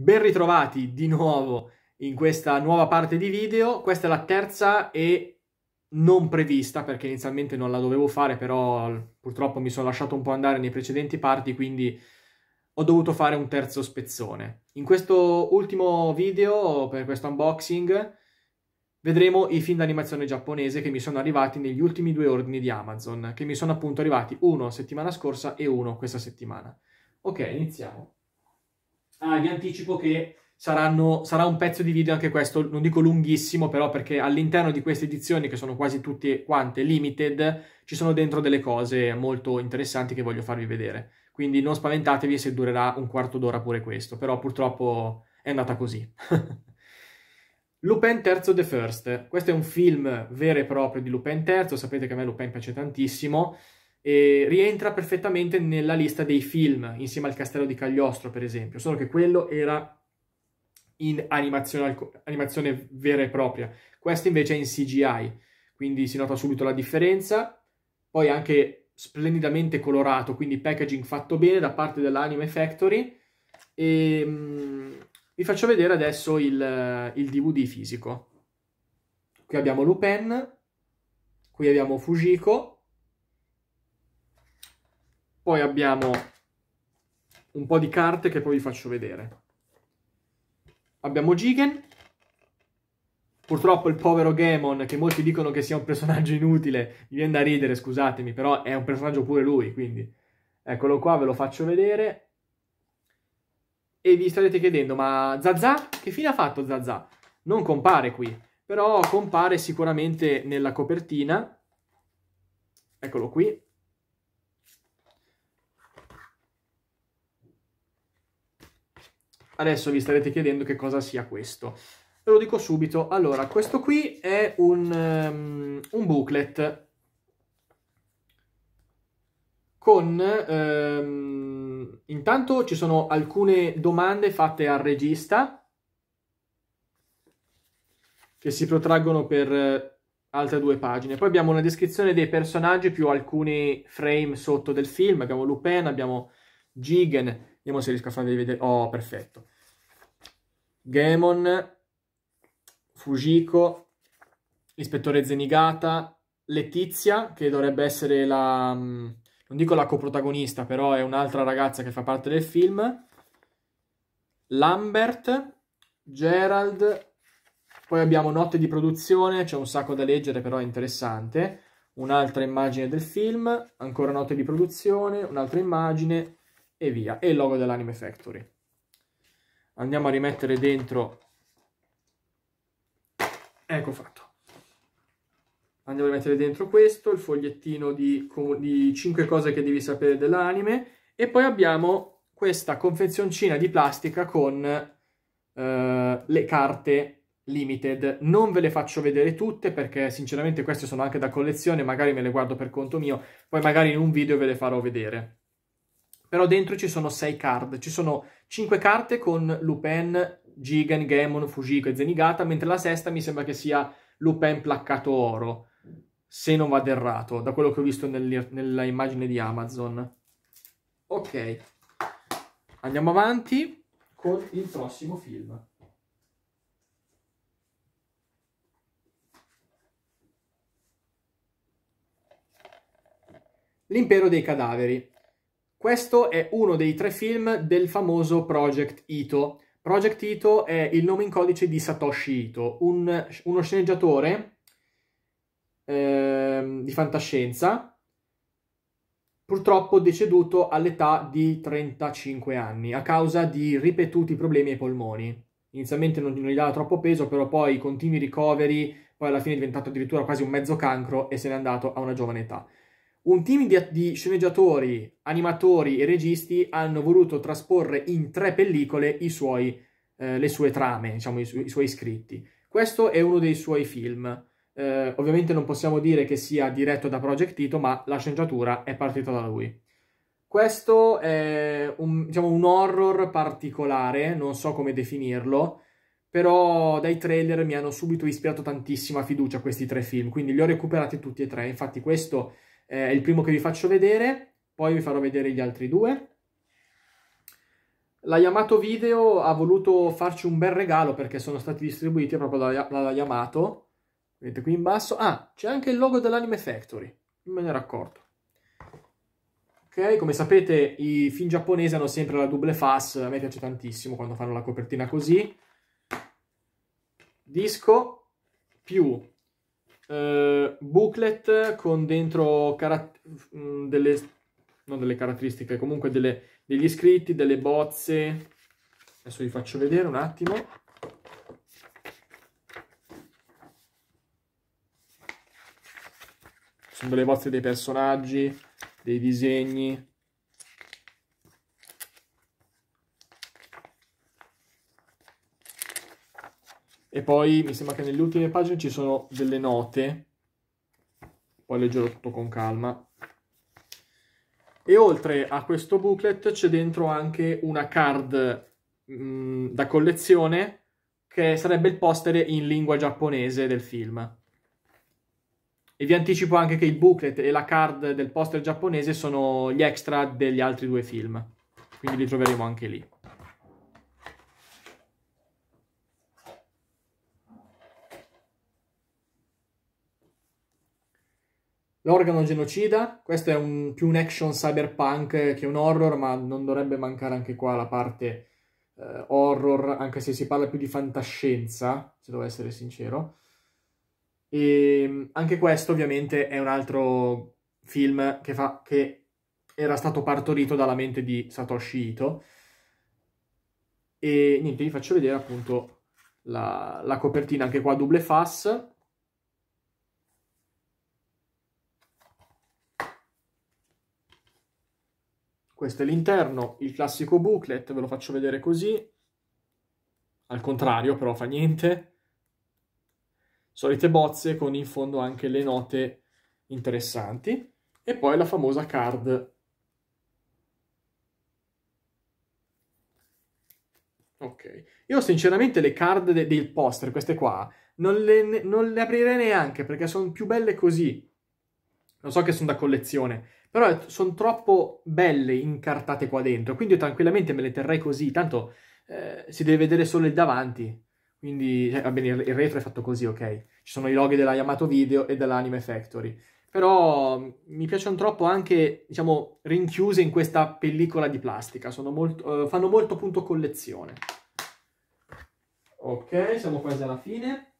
Ben ritrovati di nuovo in questa nuova parte di video. Questa è la terza e non prevista perché inizialmente non la dovevo fare, però purtroppo mi sono lasciato un po' andare nei precedenti parti, quindi ho dovuto fare un terzo spezzone. In questo ultimo video, per questo unboxing, vedremo i film d'animazione giapponese che mi sono arrivati negli ultimi due ordini di Amazon, che mi sono appunto arrivati uno settimana scorsa e uno questa settimana. Ok, iniziamo. Ah, vi anticipo che saranno, sarà un pezzo di video anche questo, non dico lunghissimo, però perché all'interno di queste edizioni, che sono quasi tutte quante limited, ci sono dentro delle cose molto interessanti che voglio farvi vedere. Quindi non spaventatevi se durerà un quarto d'ora pure questo, però purtroppo è andata così. Lupin III The First. Questo è un film vero e proprio di Lupin III, sapete che a me Lupin piace tantissimo e rientra perfettamente nella lista dei film, insieme al Castello di Cagliostro, per esempio, solo che quello era in animazione, animazione vera e propria. Questo invece è in CGI, quindi si nota subito la differenza. Poi anche splendidamente colorato, quindi packaging fatto bene da parte dell'Anime Factory. E um, vi faccio vedere adesso il, il DVD fisico. Qui abbiamo Lupin, qui abbiamo Fujiko, poi abbiamo un po' di carte che poi vi faccio vedere. Abbiamo Jigen. Purtroppo il povero Gamon, che molti dicono che sia un personaggio inutile, mi viene da ridere, scusatemi, però è un personaggio pure lui, quindi... Eccolo qua, ve lo faccio vedere. E vi starete chiedendo, ma Zazà? Che fine ha fatto Zazà? Non compare qui, però compare sicuramente nella copertina. Eccolo qui. Adesso vi starete chiedendo che cosa sia questo. Ve lo dico subito. Allora, questo qui è un, um, un booklet con... Um, intanto ci sono alcune domande fatte al regista che si protraggono per altre due pagine. Poi abbiamo una descrizione dei personaggi più alcuni frame sotto del film. Abbiamo Lupin, abbiamo Jigen, Vediamo se riesco a farvi vedere. Oh, perfetto. Gemon, Fujiko, l'ispettore Zenigata, Letizia, che dovrebbe essere la... Mm, non dico la coprotagonista, però è un'altra ragazza che fa parte del film. Lambert, Gerald, poi abbiamo notte di produzione, c'è un sacco da leggere, però è interessante. Un'altra immagine del film, ancora notte di produzione, un'altra immagine, e via. E il logo dell'Anime Factory. Andiamo a rimettere dentro... Ecco fatto. Andiamo a rimettere dentro questo, il fogliettino di, di 5 cose che devi sapere dell'anime. E poi abbiamo questa confezioncina di plastica con uh, le carte limited. Non ve le faccio vedere tutte perché sinceramente queste sono anche da collezione, magari me le guardo per conto mio, poi magari in un video ve le farò vedere però dentro ci sono 6 card, ci sono 5 carte con Lupin, Jigen, Gemon, Fujiko e Zenigata, mentre la sesta mi sembra che sia Lupin placcato oro, se non vado errato, da quello che ho visto nel, nella immagine di Amazon. Ok, andiamo avanti con il prossimo film. L'impero dei cadaveri. Questo è uno dei tre film del famoso Project Ito. Project Ito è il nome in codice di Satoshi Ito, un, uno sceneggiatore eh, di fantascienza, purtroppo deceduto all'età di 35 anni a causa di ripetuti problemi ai polmoni. Inizialmente non, non gli dava troppo peso, però poi continui ricoveri, poi alla fine è diventato addirittura quasi un mezzo cancro e se n'è andato a una giovane età un team di, di, sceneggiatori, animatori e registi hanno voluto trasporre in tre pellicole suoi, eh, le sue trame, diciamo, i, su- i, suoi scritti. Questo è uno dei suoi film. Eh, ovviamente non possiamo dire che sia diretto da Project Tito, ma la sceneggiatura è partita da lui. Questo è un, diciamo, un horror particolare, non so come definirlo, però dai trailer mi hanno subito ispirato tantissima fiducia questi tre film, quindi li ho recuperati tutti e tre. Infatti questo eh, è il primo che vi faccio vedere, poi vi farò vedere gli altri due. la Yamato Video ha voluto farci un bel regalo perché sono stati distribuiti proprio dalla, Yamato. Vedete qui in basso. Ah, c'è anche il logo dell'Anime Factory. Non me ne ero accorto. Ok, come sapete i film giapponesi hanno sempre la double face, a me piace tantissimo quando fanno la copertina così. Disco più eh, booklet con dentro mm, delle, non delle caratteristiche, comunque delle, degli iscritti, delle bozze. Adesso vi faccio vedere un attimo. Sono delle bozze dei personaggi, dei disegni. E poi mi sembra che nelle ultime pagine ci sono delle note. Poi leggerò tutto con calma. E oltre a questo booklet c'è dentro anche una card mh, mm, da collezione che sarebbe il poster in lingua giapponese del film. E vi anticipo anche che il booklet e la card del poster giapponese sono gli extra degli altri due film. Quindi li troveremo anche lì. L'organo genocida, questo è un, più un action cyberpunk che un horror, ma non dovrebbe mancare anche qua la parte eh, horror, anche se si parla più di fantascienza, se devo essere sincero. E anche questo ovviamente è un altro film che, fa, che era stato partorito dalla mente di Satoshi Ito. E niente, vi faccio vedere appunto la, la copertina, anche qua double face Questo è l'interno, il classico booklet, ve lo faccio vedere così. Al contrario, però fa niente. Solite bozze con in fondo anche le note interessanti. E poi la famosa card. Ok. Io sinceramente le card de del poster, queste qua, non le, non le aprirei neanche perché sono più belle così. Lo so che sono da collezione, però sono troppo belle incartate qua dentro, quindi io tranquillamente me le terrei così, tanto eh, si deve vedere solo il davanti, quindi, cioè, va bene, il retro è fatto così, ok? Ci sono i loghi della Yamato Video e dell'Anime Factory, però mi piacciono troppo anche, diciamo, rinchiuse in questa pellicola di plastica, molto, uh, fanno molto punto collezione. Ok, siamo quasi alla fine.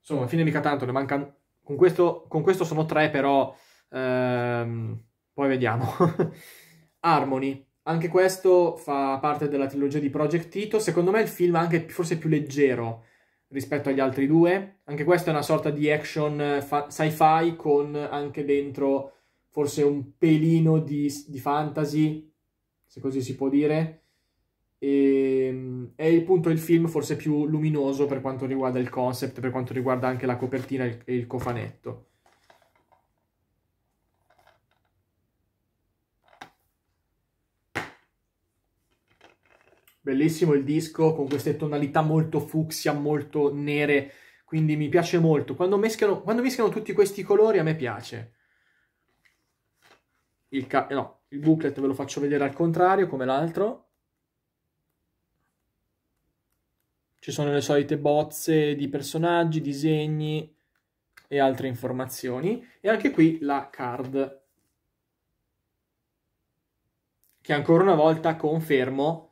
Insomma, fine mica tanto, ne mancano... Con questo, con questo sono tre, però Ehm, poi vediamo. Harmony. Anche questo fa parte della trilogia di Project Tito. Secondo me il film è anche forse più leggero rispetto agli altri due. Anche questo è una sorta di action fa- sci-fi con anche dentro forse un pelino di, di fantasy, se così si può dire. E, ehm, è appunto il film forse più luminoso per quanto riguarda il concept, per quanto riguarda anche la copertina e il, il cofanetto. Bellissimo il disco con queste tonalità molto fucsia, molto nere, quindi mi piace molto. Quando mischiano, quando mischiano tutti questi colori a me piace. Il, no, il booklet ve lo faccio vedere al contrario, come l'altro. Ci sono le solite bozze di personaggi, disegni e altre informazioni. E anche qui la card. Che ancora una volta confermo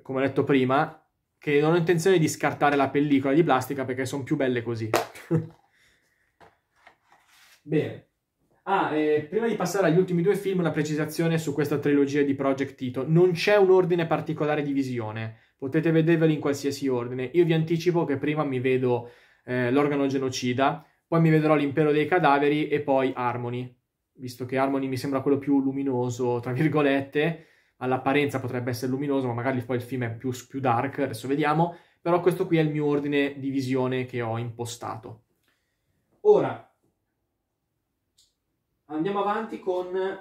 come ho detto prima, che non ho intenzione di scartare la pellicola di plastica perché sono più belle così. Bene. Ah, eh, prima di passare agli ultimi due film, una precisazione su questa trilogia di Project Tito. Non c'è un ordine particolare di visione, potete vederveli in qualsiasi ordine. Io vi anticipo che prima mi vedo eh, l'organo genocida, poi mi vedrò l'impero dei cadaveri e poi Harmony, visto che Harmony mi sembra quello più luminoso, tra virgolette, all'apparenza potrebbe essere luminoso, ma magari poi il film è più, più dark, adesso vediamo, però questo qui è il mio ordine di visione che ho impostato. Ora, andiamo avanti con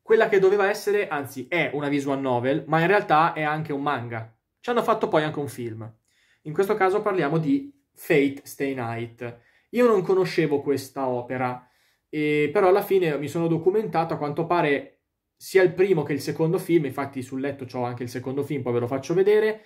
quella che doveva essere, anzi è una visual novel, ma in realtà è anche un manga. Ci hanno fatto poi anche un film. In questo caso parliamo di Fate Stay Night. Io non conoscevo questa opera, e però alla fine mi sono documentato, a quanto pare sia il primo che il secondo film, infatti sul letto ho anche il secondo film, poi ve lo faccio vedere.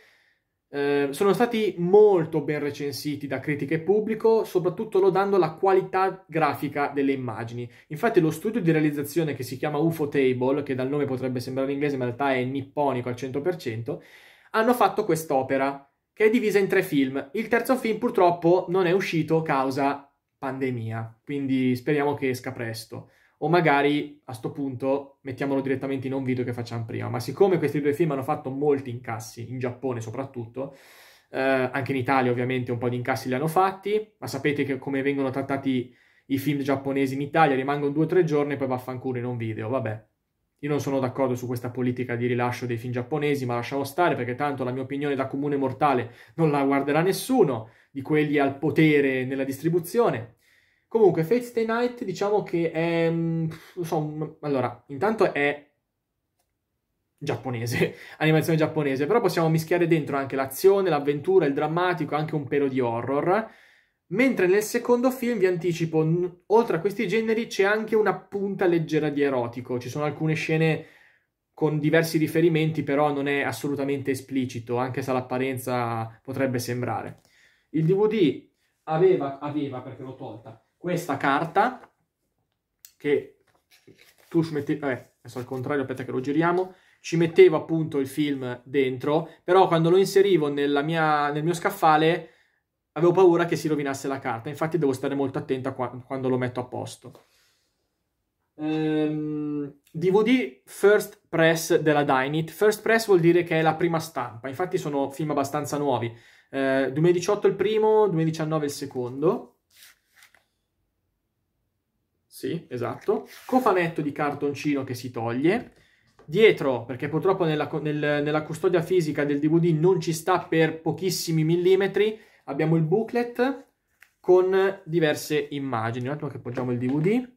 Eh, sono stati molto ben recensiti da critica e pubblico, soprattutto lodando la qualità grafica delle immagini. Infatti lo studio di realizzazione che si chiama UFO Table, che dal nome potrebbe sembrare inglese ma in realtà è nipponico al 100%, hanno fatto quest'opera, che è divisa in tre film. Il terzo film purtroppo non è uscito causa pandemia, quindi speriamo che esca presto. O magari a sto punto mettiamolo direttamente in un video che facciamo prima. Ma siccome questi due film hanno fatto molti incassi, in Giappone soprattutto, eh, anche in Italia ovviamente un po' di incassi li hanno fatti, ma sapete che come vengono trattati i film giapponesi in Italia, rimangono due o tre giorni e poi vaffanculo in un video, vabbè. Io non sono d'accordo su questa politica di rilascio dei film giapponesi, ma lasciamo stare perché tanto la mia opinione da comune mortale non la guarderà nessuno di quelli al potere nella distribuzione. Comunque, Fate Stay Night diciamo che è... Mm, non so, allora, intanto è giapponese, animazione giapponese, però possiamo mischiare dentro anche l'azione, l'avventura, il drammatico, anche un pelo di horror. Mentre nel secondo film, vi anticipo, oltre a questi generi c'è anche una punta leggera di erotico. Ci sono alcune scene con diversi riferimenti, però non è assolutamente esplicito, anche se all'apparenza potrebbe sembrare. Il DVD aveva, aveva perché l'ho tolta, questa carta che tu ci metti, eh, adesso al contrario, aspetta che lo giriamo, ci mettevo appunto il film dentro, però quando lo inserivo mia, nel mio scaffale avevo paura che si rovinasse la carta, infatti devo stare molto attenta quando lo metto a posto. Um, DVD First Press della Dynit. First Press vuol dire che è la prima stampa, infatti sono film abbastanza nuovi. Uh, 2018 il primo, 2019 il secondo. Sì, esatto. Cofanetto di cartoncino che si toglie. Dietro, perché purtroppo nella, nel, nella, custodia fisica del DVD non ci sta per pochissimi millimetri, abbiamo il booklet con diverse immagini. Un attimo che appoggiamo il DVD.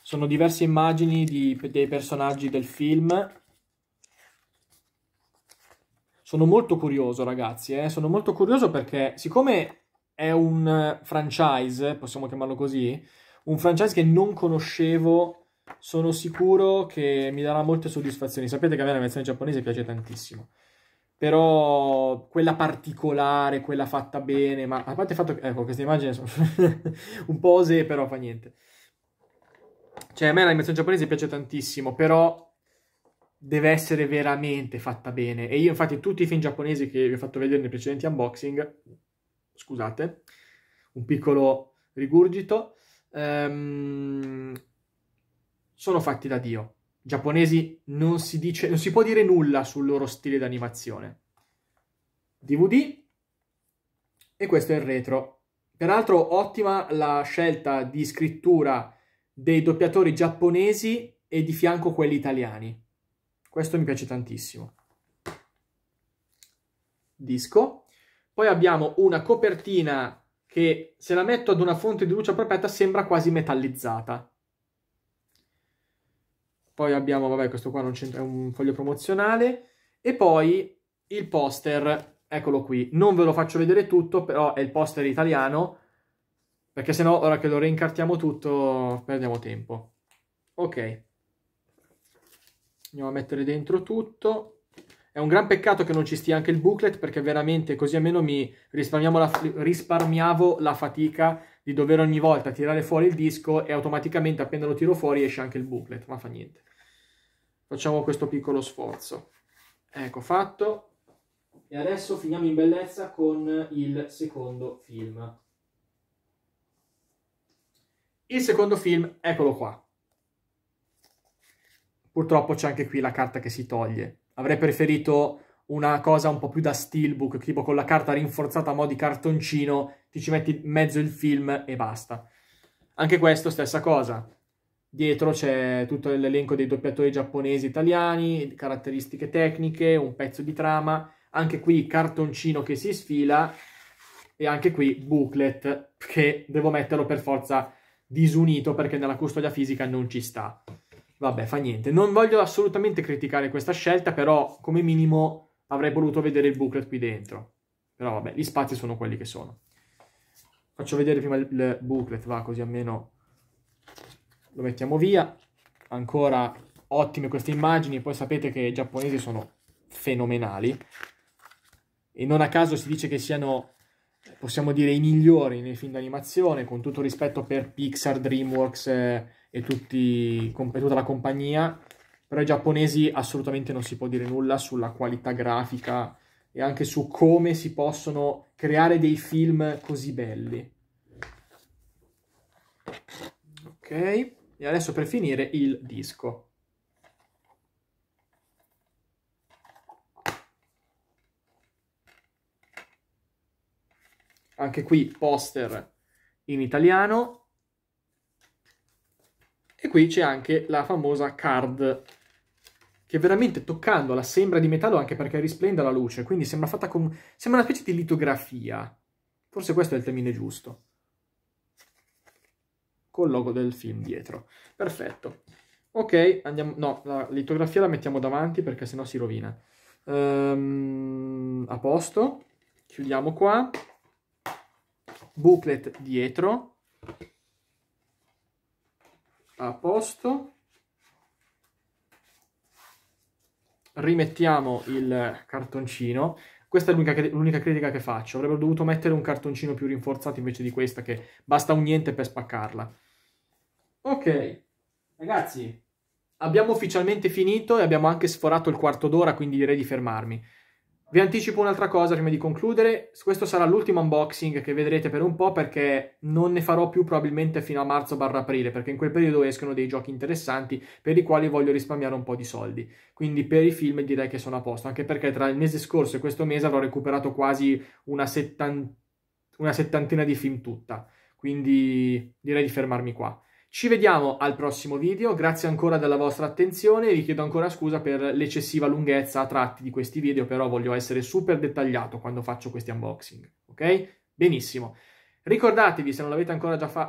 Sono diverse immagini di, dei personaggi del film sono molto curioso, ragazzi. Eh? Sono molto curioso perché, siccome è un franchise, possiamo chiamarlo così, un franchise che non conoscevo, sono sicuro che mi darà molte soddisfazioni. Sapete che a me la versione giapponese piace tantissimo. Però quella particolare, quella fatta bene, ma a parte il fatto che, ecco, queste immagini sono un po' osè, però fa niente. Cioè, a me l'animazione giapponese piace tantissimo, però deve essere veramente fatta bene. E io, infatti, tutti i film giapponesi che vi ho fatto vedere nei precedenti unboxing, scusate, un piccolo rigurgito, um, sono fatti da Dio. Giapponesi non si dice, non si può dire nulla sul loro stile d'animazione. DVD e questo è il retro. Peraltro ottima la scelta di scrittura dei doppiatori giapponesi e di fianco quelli italiani questo mi piace tantissimo. Disco. Poi abbiamo una copertina che se la metto ad una fonte di luce appropriata sembra quasi metallizzata. Poi abbiamo, vabbè, questo qua non c'entra, è un foglio promozionale. E poi il poster, eccolo qui. Non ve lo faccio vedere tutto, però è il poster italiano, perché sennò ora che lo reincartiamo tutto perdiamo tempo. Ok. Andiamo a mettere dentro tutto. È un gran peccato che non ci stia anche il booklet perché veramente così almeno mi la, risparmiavo la fatica di dover ogni volta tirare fuori il disco e automaticamente appena lo tiro fuori esce anche il booklet, ma fa niente. Facciamo questo piccolo sforzo. Ecco, fatto. E adesso finiamo in bellezza con il secondo film. Il secondo film, eccolo qua. Purtroppo c'è anche qui la carta che si toglie. Avrei preferito una cosa un po' più da steelbook, tipo con la carta rinforzata a mo' di cartoncino, ti ci metti in mezzo il film e basta. Anche questo stessa cosa. Dietro c'è tutto l'elenco dei doppiatori giapponesi italiani, caratteristiche tecniche, un pezzo di trama, anche qui cartoncino che si sfila e anche qui booklet che devo metterlo per forza disunito perché nella custodia fisica non ci sta. Vabbè, fa niente. Non voglio assolutamente criticare questa scelta, però come minimo avrei voluto vedere il booklet qui dentro. Però vabbè, gli spazi sono quelli che sono. faccio vedere prima il booklet, va così almeno lo mettiamo via. Ancora ottime queste immagini, poi sapete che i giapponesi sono fenomenali e non a caso si dice che siano, possiamo dire, i migliori nei film d'animazione, con tutto rispetto per Pixar, DreamWorks eh, e, tutti, tutta la compagnia, però i giapponesi assolutamente non si può dire nulla sulla qualità grafica e anche su come si possono creare dei film così belli. Ok, e adesso per finire il disco. Anche qui poster in italiano. E qui c'è anche la famosa card che veramente toccandola sembra di metallo anche perché risplende la luce, quindi sembra fatta con... sembra una specie di litografia. Forse questo è il termine giusto. Col logo del film dietro. Perfetto. Ok, andiamo... No, la litografia la mettiamo davanti perché sennò si rovina. Um, a posto. Chiudiamo qua. Booklet dietro. A posto. rimettiamo il cartoncino. Questa è l'unica, critica che faccio. Avrebbero dovuto mettere un cartoncino più rinforzato invece di questa, che basta un niente per spaccarla. Ok, ragazzi, abbiamo ufficialmente finito e abbiamo anche sforato il quarto d'ora, quindi direi di fermarmi. Vi anticipo un'altra cosa prima di concludere, questo sarà l'ultimo unboxing che vedrete per un po' perché non ne farò più probabilmente fino a marzo-aprile perché in quel periodo escono dei giochi interessanti per i quali voglio risparmiare un po' di soldi. Quindi per i film direi che sono a posto, anche perché tra il mese scorso e questo mese avrò recuperato quasi una, settan... una settantina di film tutta, quindi direi di fermarmi qua. Ci vediamo al prossimo video, grazie ancora della vostra attenzione e vi chiedo ancora scusa per l'eccessiva lunghezza a tratti di questi video, però voglio essere super dettagliato quando faccio questi unboxing, ok? Benissimo. Ricordatevi, se non l'avete ancora già fa-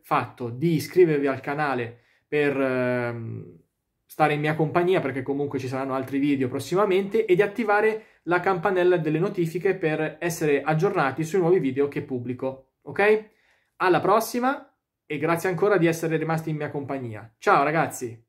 fatto, di iscrivervi al canale per ehm, stare in mia compagnia, perché comunque ci saranno altri video prossimamente, e di attivare la campanella delle notifiche per essere aggiornati sui nuovi video che pubblico, ok? Alla prossima! E grazie ancora di essere rimasti in mia compagnia. Ciao ragazzi!